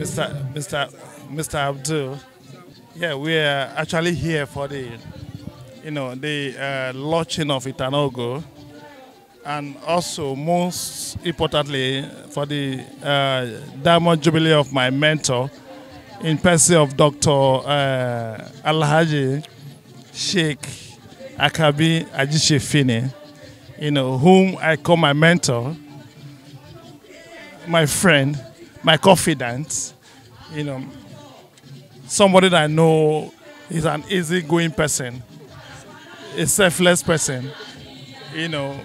Mr. Mr. Mr. Abdul. Yeah, we are actually here for the, you know, the uh, launching of Itanna Ogo, and also most importantly for the uh, Diamond Jubilee of my mentor, in person of Dr. Uh, Alhaji Sheikh Akabi Ajishefine, you know, whom I call my mentor, my friend, my confidant, you know, somebody that I know is an easygoing person, a selfless person, you know,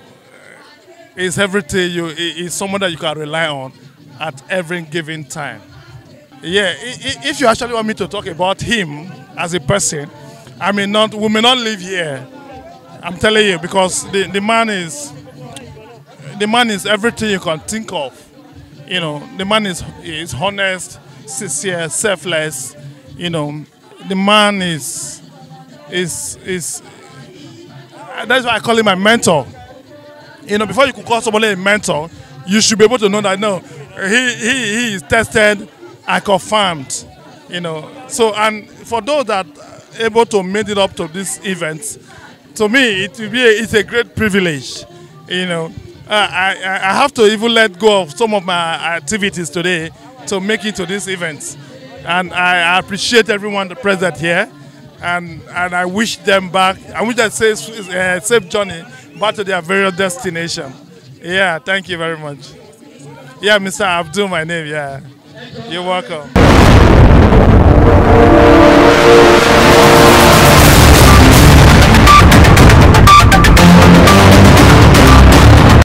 is everything you is someone that you can rely on at every given time. Yeah, if you actually want me to talk about him as a person, I mean not we may not live here. I'm telling you because the, the man is the man is everything you can think of. You know, the man is is honest, sincere, selfless. You know, the man is is is that's why I call him my mentor. You know, before you could call somebody a mentor, you should be able to know that no, he he, he is tested and confirmed. You know, so and for those that are able to make it up to this event, to me it will be a, it's a great privilege. You know, uh, I I have to even let go of some of my activities today to make it to this event, and I appreciate everyone present here, and and I wish them back. I wish them safe uh, safe journey back to their various destination. Yeah, thank you very much. Yeah, Mr. Abdul, my name. Yeah, you're welcome.